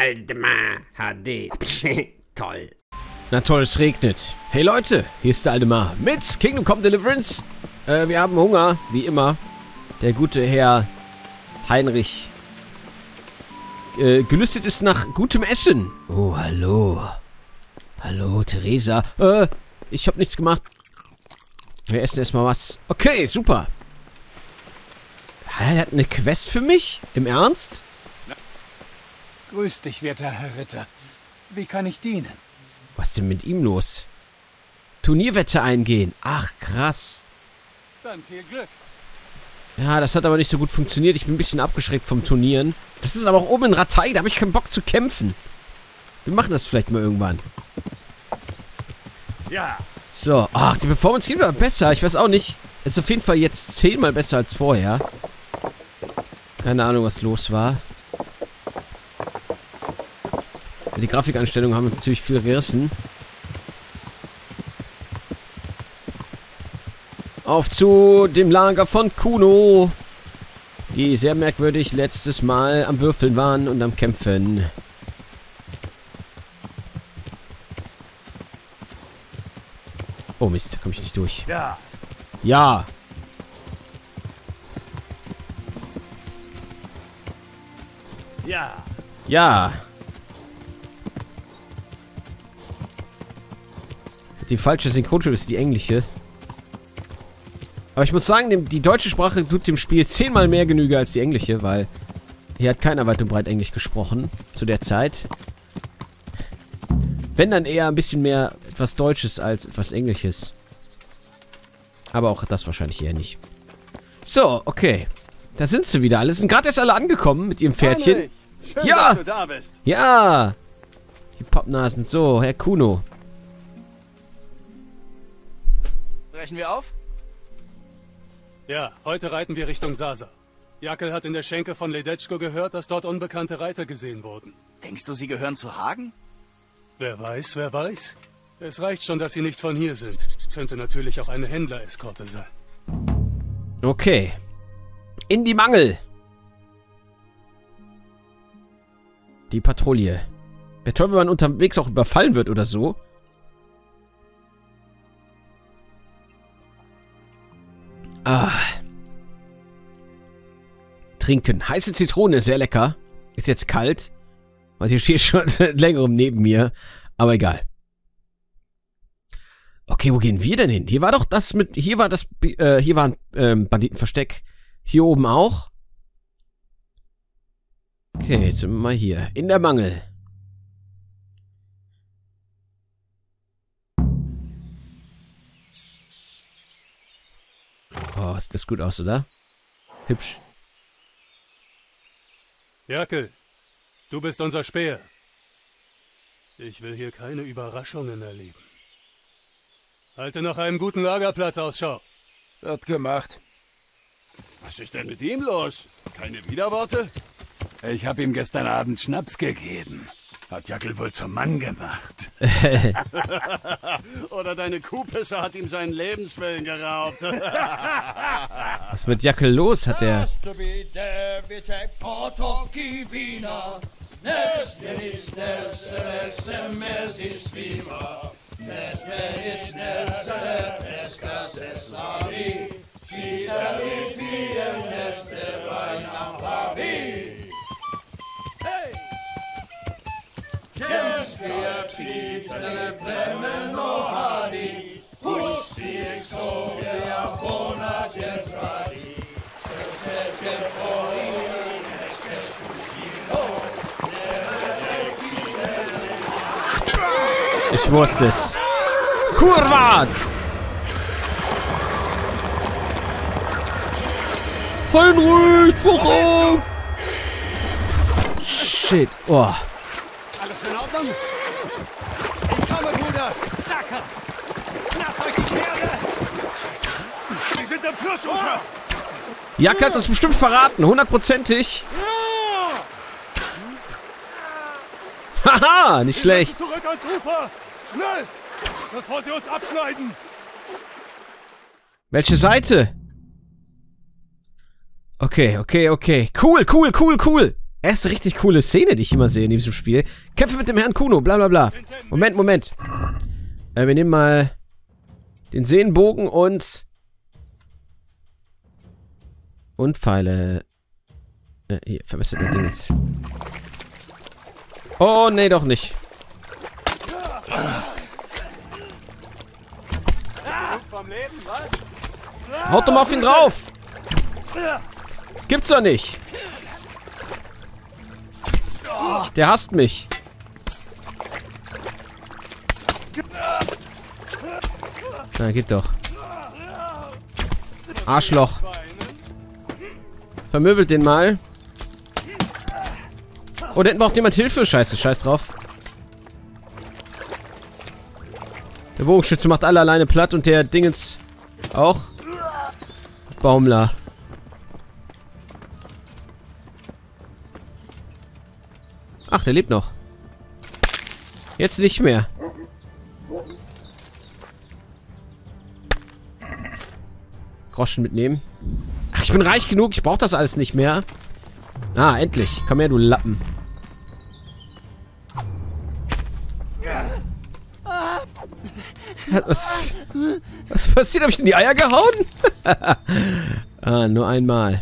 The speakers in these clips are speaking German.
Aldemar HD. Toll. Na toll, es regnet. Hey Leute, hier ist der Aldemar mit Kingdom Come Deliverance. Äh, wir haben Hunger, wie immer. Der gute Herr Heinrich äh, gelüstet ist nach gutem Essen. Oh, hallo. Hallo, Theresa. Äh, ich hab nichts gemacht. Wir essen erstmal was. Okay, super. Er hat eine Quest für mich? Im Ernst? Grüß dich, werter Herr Ritter. Wie kann ich dienen? Was ist denn mit ihm los? Turnierwette eingehen. Ach, krass. Dann viel Glück. Ja, das hat aber nicht so gut funktioniert. Ich bin ein bisschen abgeschreckt vom Turnieren. Das ist aber auch oben in Ratei. Da habe ich keinen Bock zu kämpfen. Wir machen das vielleicht mal irgendwann. Ja. So. Ach, die Performance geht aber besser. Ich weiß auch nicht. Ist auf jeden Fall jetzt zehnmal besser als vorher. Keine Ahnung, was los war. Die Grafikeinstellungen haben natürlich viel gerissen. Auf zu dem Lager von Kuno. Die sehr merkwürdig letztes Mal am Würfeln waren und am Kämpfen. Oh Mist, komme ich nicht durch. Ja. Ja. Ja. Ja. Die falsche Synchronschule ist die englische. Aber ich muss sagen, die deutsche Sprache tut dem Spiel zehnmal mehr Genüge als die englische, weil hier hat keiner weit und breit Englisch gesprochen zu der Zeit. Wenn dann eher ein bisschen mehr etwas Deutsches als etwas Englisches. Aber auch das wahrscheinlich eher nicht. So, okay. Da sind sie wieder alle. Sind gerade erst alle angekommen mit ihrem Pferdchen. Schön, Ja. dass du da bist. Ja! Die Pappnasen. So, Herr Kuno. Brechen wir auf? Ja, heute reiten wir Richtung Sasa. Jackel hat in der Schenke von Ledetschko gehört, dass dort unbekannte Reiter gesehen wurden. Denkst du, sie gehören zu Hagen? Wer weiß, wer weiß. Es reicht schon, dass sie nicht von hier sind. Könnte natürlich auch eine Händler-Eskorte sein. Okay. In die Mangel. Die Patrouille. Wäre toll, wenn man unterwegs auch überfallen wird oder so. Ah. Trinken. Heiße Zitrone, sehr lecker. Ist jetzt kalt. Weil hier steht schon seit längerem neben mir. Aber egal. Okay, wo gehen wir denn hin? Hier war doch das mit. Hier war das. Äh, hier war ein ähm, Banditenversteck. Hier oben auch. Okay, jetzt sind wir mal hier. In der Mangel. Oh, sieht das gut aus, oder? Hübsch. Jackel, du bist unser Speer. Ich will hier keine Überraschungen erleben. Halte nach einem guten Lagerplatz Ausschau. Wird gemacht. Was ist denn mit ihm los? Keine Widerworte? Ich habe ihm gestern Abend Schnaps gegeben. Hat Jackel wohl zum Mann gemacht. Oder deine Kuhpisse hat ihm seinen Lebenswillen geraubt? Was ist mit Jackel los? Hat Ich wusste es. Kurva! Heinrich, wach auf! Shit, oh. Alles in Ordnung? Ich komme, Bruder! Sacker! Schnappt euch die Pferde! Im Flussufer! Jack hat uns bestimmt verraten, hundertprozentig. Haha, nicht schlecht. Zurück ans Ufer! Schnell! Bevor sie uns abschneiden! Welche Seite? Okay, okay, okay. Cool, cool, cool, cool. Erste richtig coole Szene, die ich immer sehe in diesem Spiel. Kämpfe mit dem Herrn Kuno, bla bla bla. Moment, Moment. Äh, wir nehmen mal den Sehnenbogen und... Und Pfeile. Äh, hier, verbessert das Ding jetzt. Oh, nee, doch nicht. Haut doch mal auf ihn drauf! Das gibt's doch nicht! Der hasst mich. Na, geht doch. Arschloch. Vermöbelt den mal. Oh, da hinten braucht jemand Hilfe. Scheiße, scheiß drauf. Der Bogenschütze macht alle alleine platt und der Dingens auch. Baumler. Ach, der lebt noch. Jetzt nicht mehr. Groschen mitnehmen. Ich bin reich genug. Ich brauche das alles nicht mehr. Ah, endlich. Komm her, du Lappen. Was, was passiert? Habe ich in die Eier gehauen? ah, nur einmal.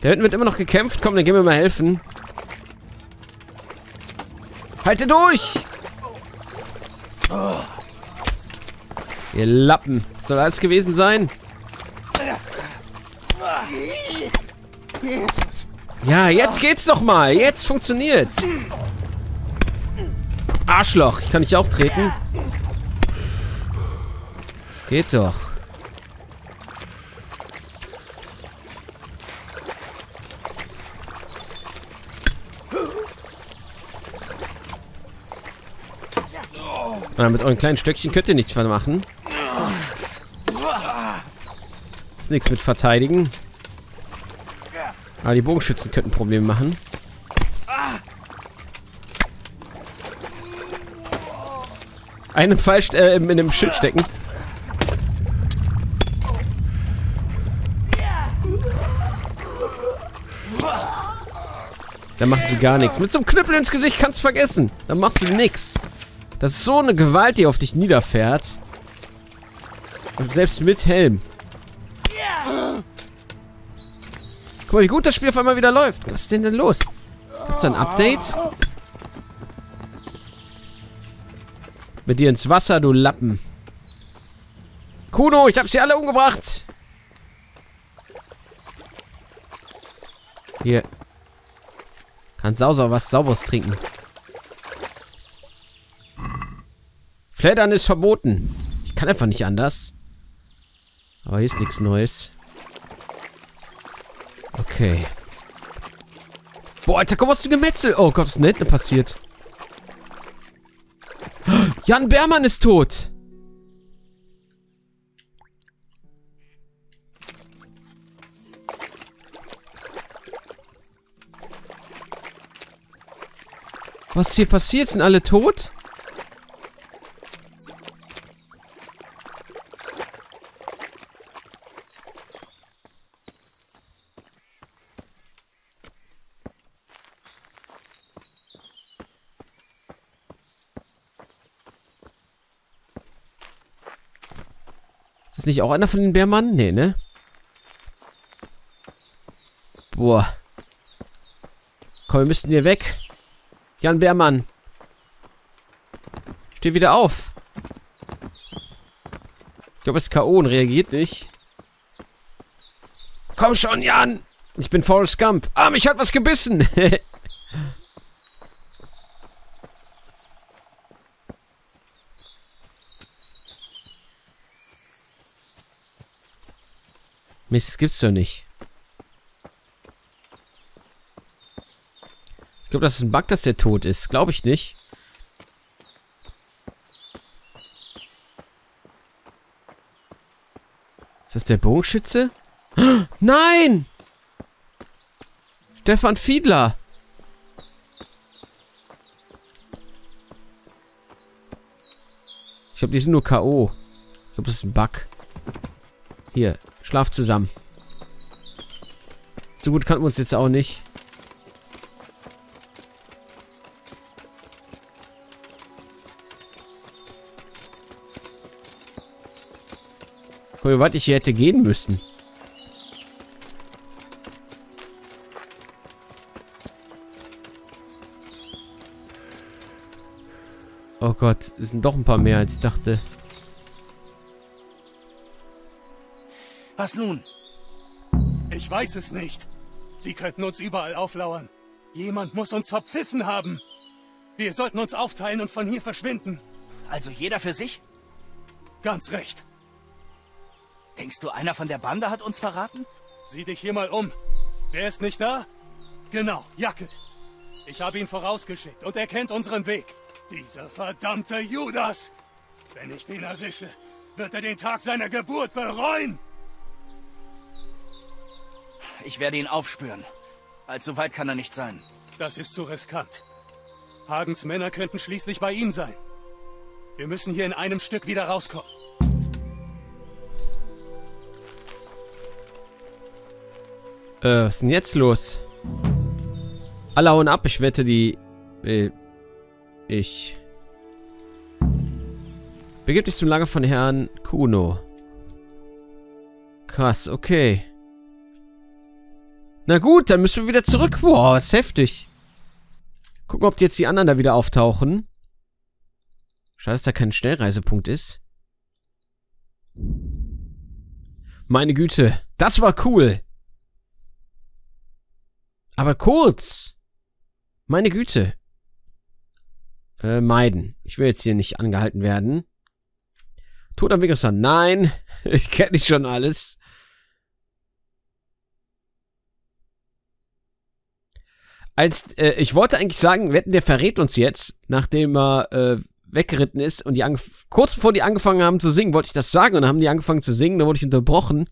Da hinten wird immer noch gekämpft. Komm, dann gehen wir mal helfen. Halte durch! Ihr Lappen. Das soll alles gewesen sein? Ja, jetzt geht's doch mal. Jetzt funktioniert's. Arschloch. Ich kann dich auch treten. Geht doch. Mit euren kleinen Stöckchen könnt ihr nichts machen. Ist nichts mit verteidigen. Aber die Bogenschützen könnten Probleme machen. Einen falsch äh, in einem Schild stecken. Dann machen sie gar nichts. Mit so einem Knüppel ins Gesicht kannst du vergessen. Dann machst du nichts. Das ist so eine Gewalt, die auf dich niederfährt. Selbst mit Helm. Guck mal, wie gut das Spiel auf einmal wieder läuft. Was ist denn denn los? Gibt's da ein Update? Mit dir ins Wasser, du Lappen. Kuno, ich hab sie alle umgebracht. Hier. Kann Sauser was Sauberes trinken. Fleddern ist verboten. Ich kann einfach nicht anders. Aber hier ist nichts Neues. Okay. Boah, Alter, komm aus dem Gemetzel. Oh Gott, was ist denn passiert? Jan Bermann ist tot. Was ist hier passiert? Sind alle tot? Ist nicht auch einer von den Bärmann? Nee, ne? Boah. Komm, wir müssten hier weg. Jan Bärmann. Steh wieder auf. Ich glaube, es ist K.O. und reagiert nicht. Komm schon, Jan! Ich bin Forrest Gump. Ah, mich hat was gebissen. Mist, das gibt's doch nicht. Ich glaube, das ist ein Bug, dass der tot ist. Glaube ich nicht. Ist das der Bogenschütze? Nein! Stefan Fiedler. Ich glaube, die sind nur K.O. Ich glaube, das ist ein Bug. Hier, Schlaf zusammen. So gut kannten wir uns jetzt auch nicht. Guck wie weit ich hier hätte gehen müssen. Oh Gott, es sind doch ein paar mehr als ich dachte. Was nun? Ich weiß es nicht. Sie könnten uns überall auflauern. Jemand muss uns verpfiffen haben. Wir sollten uns aufteilen und von hier verschwinden. Also jeder für sich? Ganz recht. Denkst du, einer von der Bande hat uns verraten? Sieh dich hier mal um. Wer ist nicht da? Genau, Jacke. Ich habe ihn vorausgeschickt und er kennt unseren Weg. Dieser verdammte Judas! Wenn ich den erwische, wird er den Tag seiner Geburt bereuen! Ich werde ihn aufspüren. Allzu weit kann er nicht sein. Das ist zu riskant. Hagens Männer könnten schließlich bei ihm sein. Wir müssen hier in einem Stück wieder rauskommen. Äh, was ist denn jetzt los? Alle hauen ab, ich wette die... Äh, ich... Begib dich zum Lager von Herrn Kuno. Krass, okay. Na gut, dann müssen wir wieder zurück. Boah, ist heftig. Gucken, ob jetzt die anderen da wieder auftauchen. Schade, dass da kein Schnellreisepunkt ist. Meine Güte, das war cool. Aber kurz. Meine Güte. Äh, meiden. Ich will jetzt hier nicht angehalten werden. Tod am Wegesrand. Nein. Ich kenne nicht schon alles. Als, äh, ich wollte eigentlich sagen, wetten, der verrät uns jetzt, nachdem er äh, weggeritten ist und die kurz bevor die angefangen haben zu singen, wollte ich das sagen und dann haben die angefangen zu singen, dann wurde ich unterbrochen.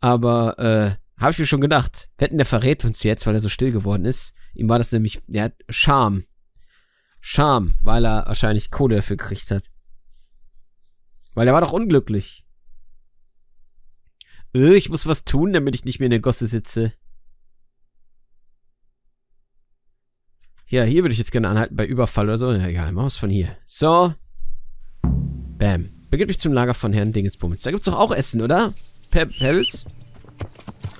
Aber, äh, habe ich mir schon gedacht. Wetten, der verrät uns jetzt, weil er so still geworden ist. Ihm war das nämlich, der hat Scham. Scham, weil er wahrscheinlich Kohle dafür gekriegt hat. Weil er war doch unglücklich. Öh, ich muss was tun, damit ich nicht mehr in der Gosse sitze. Ja, hier würde ich jetzt gerne anhalten bei Überfall oder so. Ja, egal, machen wir es von hier. So. Bam. Begib mich zum Lager von Herrn Dingensbummels. Da gibt's doch auch Essen, oder? Pe Pebbles?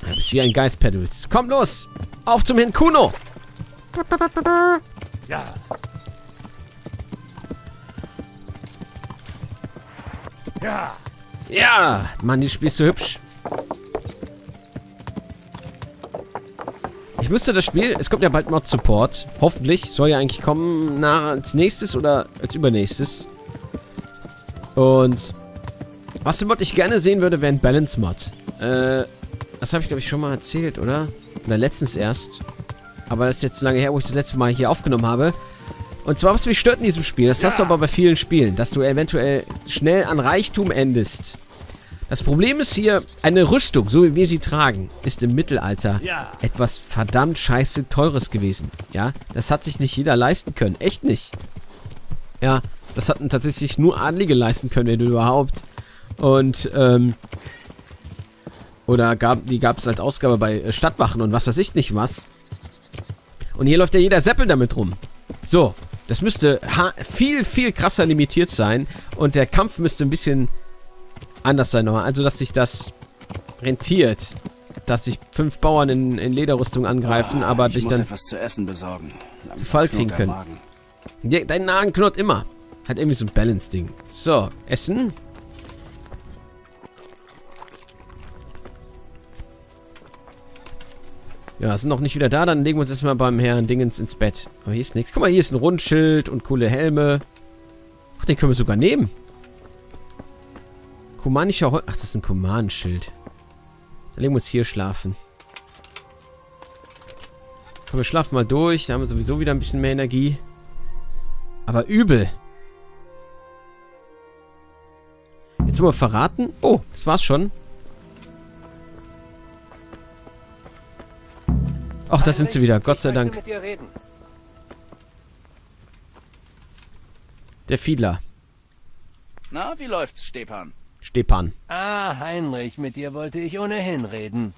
Ja, bist wie ein Geist, Pedals. Komm los! Auf zum Herrn Kuno! Ja. Ja. Ja! Mann, die spielst du hübsch. Ich müsste das Spiel, es kommt ja bald Mod Support. Hoffentlich. Soll ja eigentlich kommen nach als nächstes oder als übernächstes. Und was für Mod ich gerne sehen würde, wäre ein Balance Mod. Äh, das habe ich glaube ich schon mal erzählt, oder? Oder letztens erst. Aber das ist jetzt lange her, wo ich das letzte Mal hier aufgenommen habe. Und zwar, was mich stört in diesem Spiel, das hast du aber bei vielen Spielen, dass du eventuell schnell an Reichtum endest. Das Problem ist hier, eine Rüstung, so wie wir sie tragen, ist im Mittelalter ja. etwas verdammt scheiße teures gewesen. Ja, das hat sich nicht jeder leisten können. Echt nicht. Ja, das hatten tatsächlich nur Adlige leisten können, wenn du überhaupt. Und, ähm, oder gab, die gab es als Ausgabe bei äh, Stadtwachen und was weiß ich nicht was. Und hier läuft ja jeder Seppel damit rum. So, das müsste viel, viel krasser limitiert sein. Und der Kampf müsste ein bisschen anders sein nochmal. Also, dass sich das rentiert. Dass sich fünf Bauern in, in Lederrüstung angreifen, oh, aber dich dann etwas zu essen besorgen. zu Fall kriegen können. Ja, dein Nagen knurrt immer. Hat irgendwie so ein Balance-Ding. So, Essen. Ja, sind noch nicht wieder da. Dann legen wir uns erstmal beim Herrn Dingens ins Bett. Aber hier ist nichts. Guck mal, hier ist ein Rundschild und coole Helme. Ach, den können wir sogar nehmen. Kumanischer Holz. Ach, das ist ein Kumanenschild. Dann legen wir uns hier schlafen. Komm, wir schlafen mal durch. Da haben wir sowieso wieder ein bisschen mehr Energie. Aber übel. Jetzt haben wir verraten. Oh, das war's schon. Ach, das sind sie wieder. Gott sei Dank. Der Fiedler. Na, wie läuft's, Stepan? Stepan. Ah, Heinrich, mit dir wollte ich ohnehin reden.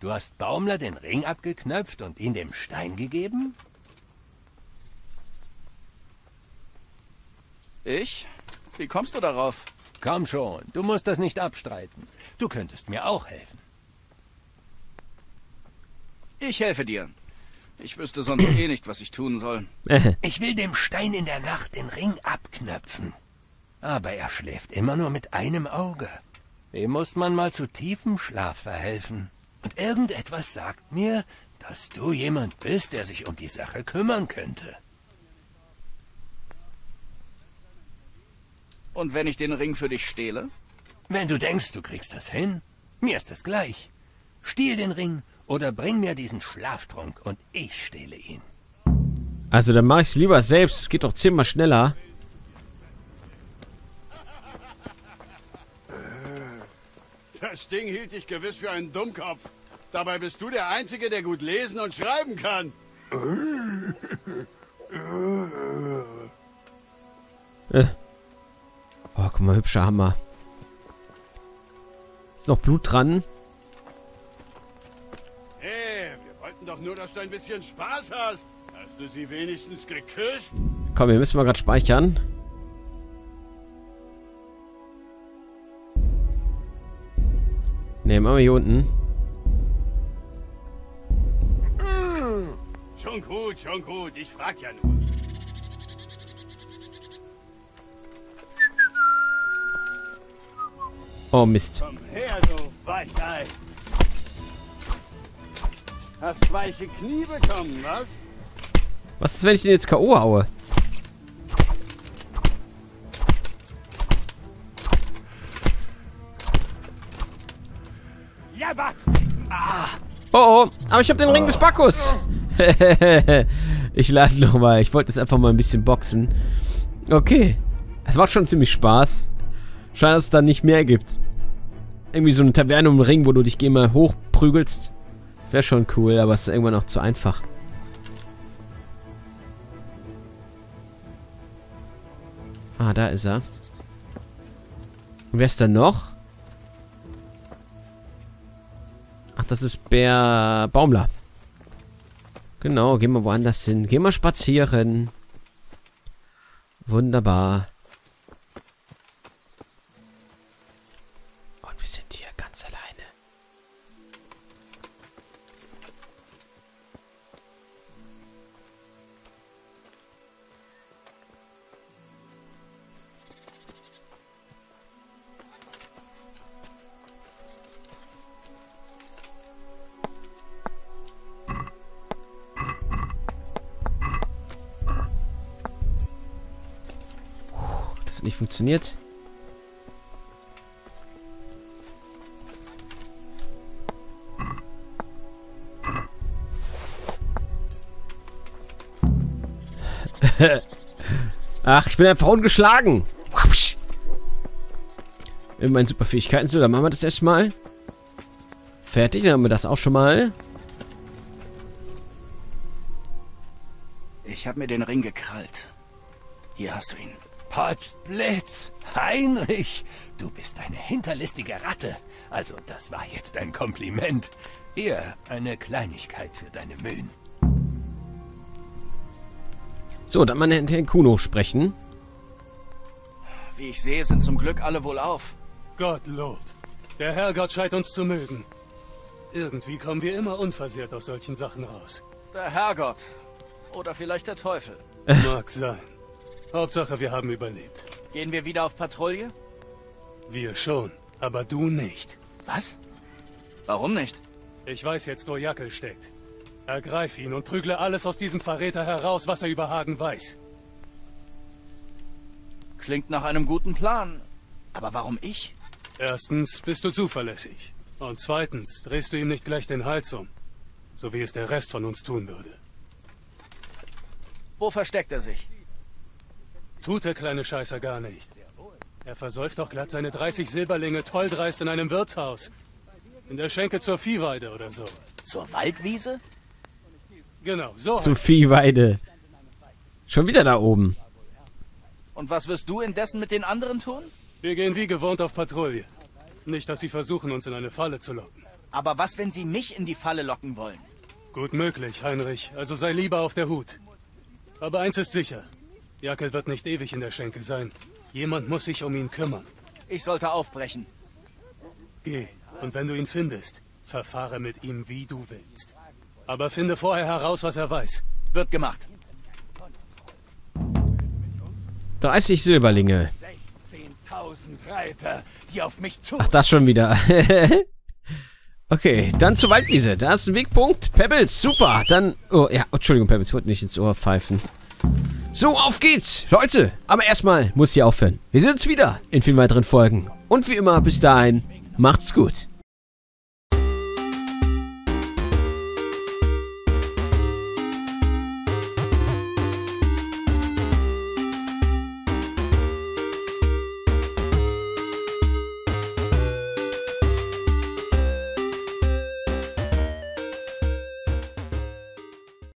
Du hast Baumler den Ring abgeknöpft und ihn dem Stein gegeben? Ich? Wie kommst du darauf? Komm schon, du musst das nicht abstreiten. Du könntest mir auch helfen. Ich helfe dir. Ich wüsste sonst eh nicht, was ich tun soll. Ich will dem Stein in der Nacht den Ring abknöpfen. Aber er schläft immer nur mit einem Auge. Dem muss man mal zu tiefem Schlaf verhelfen. Und irgendetwas sagt mir, dass du jemand bist, der sich um die Sache kümmern könnte. Und wenn ich den Ring für dich stehle? Wenn du denkst, du kriegst das hin, mir ist es gleich. Stiehl den Ring oder bring mir diesen Schlaftrunk und ich stehle ihn. Also dann mache ich es lieber selbst. Es geht doch zehnmal schneller. Das Ding hielt dich gewiss für einen Dummkopf. Dabei bist du der Einzige, der gut lesen und schreiben kann. Äh. Oh, guck mal, hübscher Hammer. Ist noch Blut dran. Hey, wir wollten doch nur, dass du ein bisschen Spaß hast. Hast du sie wenigstens geküsst? Komm, wir müssen mal gerade speichern. Ne, machen wir hier unten. Schon gut, schon gut. Ich frag ja nur. Oh, Mist. Komm her, du Weichei. Hast weiche Knie bekommen, was? Was ist, wenn ich den jetzt K.O. haue? Aber ich habe den Ring des Bacchus. ich lade nochmal. Ich wollte jetzt einfach mal ein bisschen boxen. Okay. Es macht schon ziemlich Spaß. Scheint, dass es da nicht mehr gibt. Irgendwie so eine Taverne um den Ring, wo du dich mal hochprügelst. Wäre schon cool, aber es ist irgendwann auch zu einfach. Ah, da ist er. Und wer ist da noch? Das ist Bär Baumler. Genau, gehen wir woanders hin. Gehen wir spazieren. Wunderbar. Nicht funktioniert. Ach, ich bin einfach ungeschlagen. In meinen Superfähigkeiten. So, dann machen wir das erstmal. Fertig, dann haben wir das auch schon mal. Ich habe mir den Ring gekrallt. Hier hast du ihn. Potzblitz! Heinrich! Du bist eine hinterlistige Ratte. Also, das war jetzt ein Kompliment. Hier, eine Kleinigkeit für deine Mühen. So, dann mal mit Herrn Kuno sprechen. Wie ich sehe, sind zum Glück alle wohlauf. Gottlob. Der Herrgott scheint uns zu mögen. Irgendwie kommen wir immer unversehrt aus solchen Sachen raus. Der Herrgott. Oder vielleicht der Teufel. Mag sein. Hauptsache, wir haben überlebt. Gehen wir wieder auf Patrouille? Wir schon, aber du nicht. Was? Warum nicht? Ich weiß jetzt, wo Jackel steckt. Ergreif ihn und prügle alles aus diesem Verräter heraus, was er über Hagen weiß. Klingt nach einem guten Plan. Aber warum ich? Erstens bist du zuverlässig. Und zweitens drehst du ihm nicht gleich den Hals um. So wie es der Rest von uns tun würde. Wo versteckt er sich? Tut der kleine Scheißer gar nicht. Er versäuft doch glatt seine 30 Silberlinge tolldreist in einem Wirtshaus. In der Schenke zur Viehweide oder so. Zur Waldwiese? Genau, so. Zur Viehweide. Schon wieder da oben. Und was wirst du indessen mit den anderen tun? Wir gehen wie gewohnt auf Patrouille. Nicht, dass sie versuchen, uns in eine Falle zu locken. Aber was, wenn sie mich in die Falle locken wollen? Gut möglich, Heinrich. Also sei lieber auf der Hut. Aber eins ist sicher. Jackel wird nicht ewig in der Schenke sein. Jemand muss sich um ihn kümmern. Ich sollte aufbrechen. Geh. Und wenn du ihn findest, verfahre mit ihm, wie du willst. Aber finde vorher heraus, was er weiß. Wird gemacht. 30 Silberlinge. 10.000 Reiter, die auf mich zu... Ach, das schon wieder. okay, dann zur Waldwiese. Da ist ein Wegpunkt. Pebbles, super. Dann... Oh, ja, Entschuldigung, Pebbles, ich wollte nicht ins Ohr pfeifen. So, auf geht's. Leute, aber erstmal muss hier aufhören. Wir sehen uns wieder in vielen weiteren Folgen. Und wie immer, bis dahin, macht's gut.